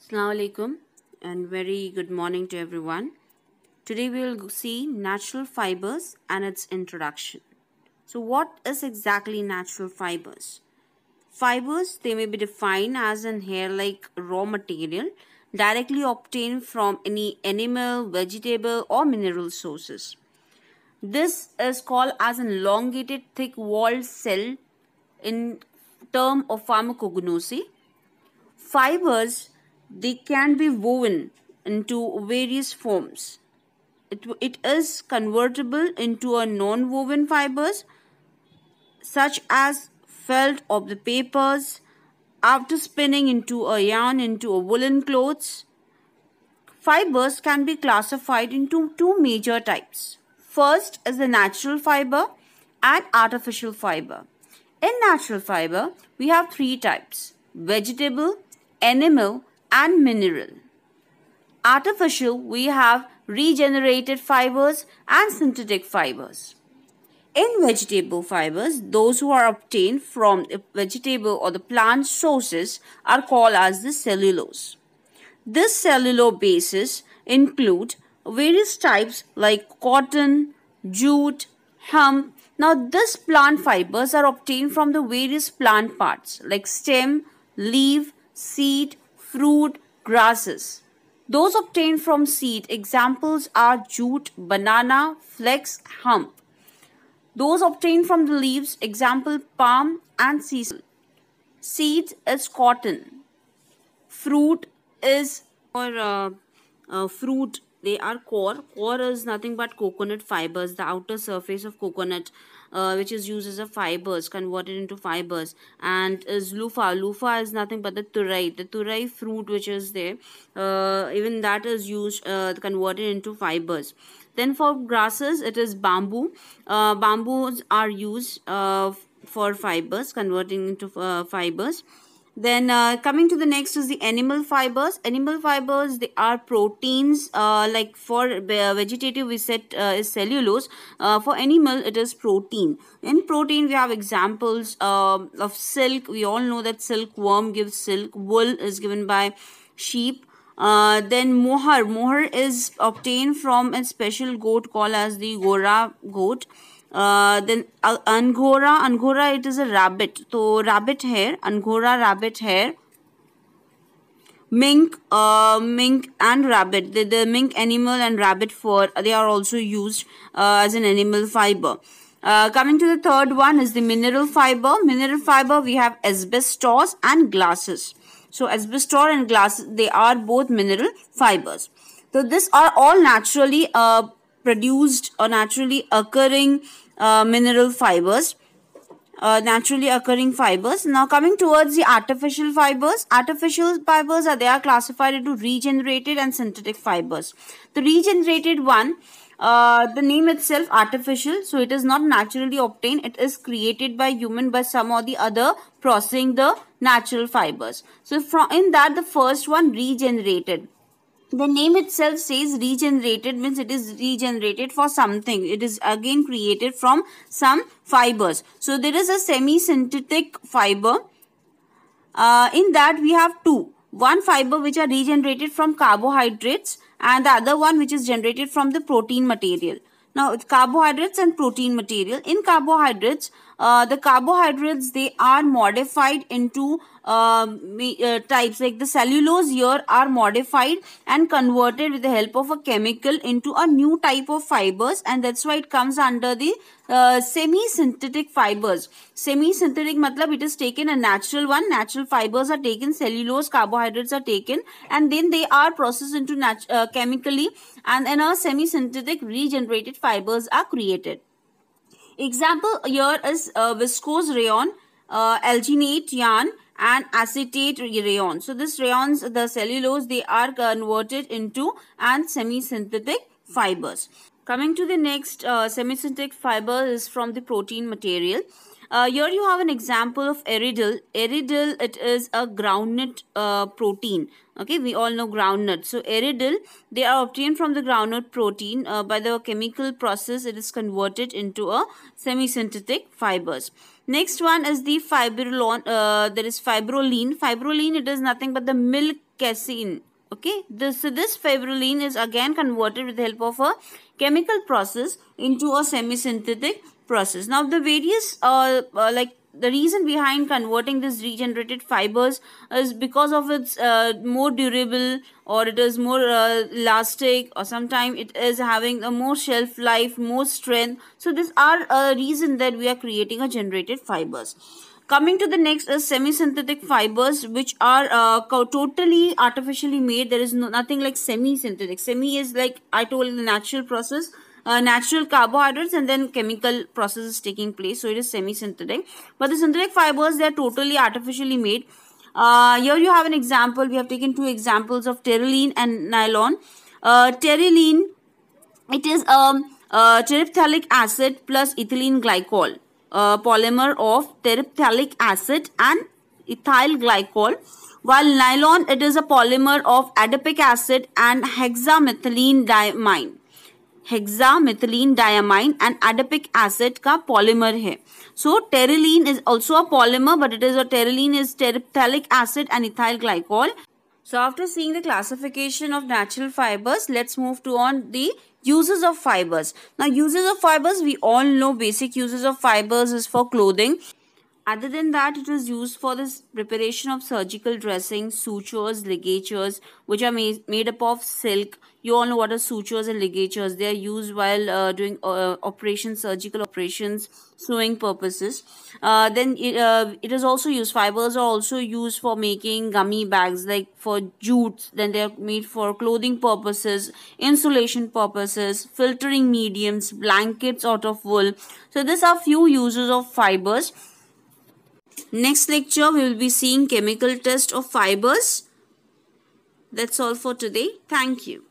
Assalamu alaikum and very good morning to everyone. Today we will see natural fibers and its introduction. So what is exactly natural fibers? Fibers they may be defined as an hair like raw material directly obtained from any animal, vegetable or mineral sources. This is called as an elongated thick walled cell in term of pharmacognosy. Fibers they can be woven into various forms. It, it is convertible into a non-woven fibers such as felt of the papers after spinning into a yarn into a woolen clothes. Fibers can be classified into two major types. First is the natural fiber and artificial fiber. In natural fiber, we have three types vegetable, animal, and mineral. Artificial, we have regenerated fibers and synthetic fibers. In vegetable fibers, those who are obtained from the vegetable or the plant sources are called as the cellulose. This cellulose bases include various types like cotton, jute, hemp. Now, these plant fibers are obtained from the various plant parts like stem, leaf, seed, fruit, grasses. Those obtained from seed examples are jute, banana, flax, hemp. Those obtained from the leaves example palm and sisal. Seeds is cotton. Fruit is or uh, uh, fruit they are coir. Coir is nothing but coconut fibers, the outer surface of coconut uh, which is used as a fibers converted into fibers and is loofah. Loofah is nothing but the turai the turai fruit which is there uh, even that is used uh, converted into fibers. Then for grasses it is bamboo. Uh, bamboos are used uh, for fibers converting into uh, fibers then uh, coming to the next is the animal fibers. Animal fibers they are proteins uh, like for vegetative we said uh, is cellulose. Uh, for animal it is protein. In protein we have examples um, of silk. We all know that silkworm gives silk. Wool is given by sheep. Uh, then mohair. Mohair is obtained from a special goat called as the gora goat uh, then uh, angora angora it is a rabbit. So rabbit hair angora rabbit hair. Mink uh, mink and rabbit. The, the mink animal and rabbit fur they are also used uh, as an animal fiber. Uh, coming to the third one is the mineral fiber. Mineral fiber we have asbestos and glasses. So asbestos and glass they are both mineral fibers. So these are all naturally uh, produced or naturally occurring uh, mineral fibers uh, naturally occurring fibers. Now coming towards the artificial fibers artificial fibers are they are classified into regenerated and synthetic fibers. The regenerated one uh, the name itself artificial so it is not naturally obtained. It is created by human by some or the other processing the natural fibers. So from in that the first one regenerated the name itself says regenerated means it is regenerated for something. It is again created from some fibers. So there is a semi synthetic fiber. Uh, in that we have two. One fiber which are regenerated from carbohydrates and the other one which is generated from the protein material. Now carbohydrates and protein material. In carbohydrates uh, the carbohydrates they are modified into uh, uh, types. Like the cellulose here are modified and converted with the help of a chemical into a new type of fibers and that's why it comes under the uh, semi-synthetic fibers. Semi-synthetic matlab it is taken a natural one. Natural fibers are taken cellulose carbohydrates are taken and then they are processed into uh, chemically and then a semi-synthetic regenerated fibers are created example here is uh, viscose rayon uh, alginate yarn and acetate rayon. So this rayons, the cellulose, they are converted into and semi-synthetic fibers. Coming to the next uh, semi-synthetic fiber is from the protein material. Uh, here you have an example of Ardil. Ardil, it is a groundnut uh, protein. Okay, we all know groundnut. So Ardil, they are obtained from the groundnut protein. Uh, by the chemical process, it is converted into a semi-synthetic fibers. Next one is the Fibrolane. Uh, there is Fibrolane. Fibrolane, it is nothing but the milk casein okay this this Fibrolane is again converted with the help of a chemical process into a semi-synthetic process. Now the various uh, uh, like the reason behind converting this regenerated fibers is because of its uh, more durable or it is more uh, elastic or sometimes it is having a more shelf life more strength. So these are a reason that we are creating a generated fibers coming to the next is semi-synthetic fibers which are uh, totally artificially made there is no, nothing like semi-synthetic semi is like i told the natural process uh, natural carbohydrates and then chemical processes taking place. So it is semi-synthetic. But the synthetic fibers, they are totally artificially made. Uh, here you have an example. We have taken two examples of terylene and nylon. Uh, terylene, it is um, uh, terephthalic acid plus ethylene glycol. Uh, polymer of terephthalic acid and ethyl glycol while nylon it is a polymer of adipic acid and hexamethylene diamine हेक्सामिथिलीन diamine and adipic acid का polymer है सो terylene is also a polymer but it is a terylene is टेरिप्थैलिक acid and ethyl glycol So after seeing the classification of natural fibers, let's move to on the uses of fibers. Now uses of fibers, we all know basic uses of fibers is for clothing. Other than that, it is used for the preparation of surgical dressings, sutures, ligatures, which are made, made up of silk. You all know what are sutures and ligatures. They are used while uh, doing uh, operations, surgical operations, sewing purposes. Uh, then it, uh, it is also used, fibers are also used for making gunny bags, like for jutes. Then they are made for clothing purposes, insulation purposes, filtering mediums, blankets out of wool. So these are few uses of fibers. Next lecture, we will be seeing chemical test of fibers. That's all for today. Thank you.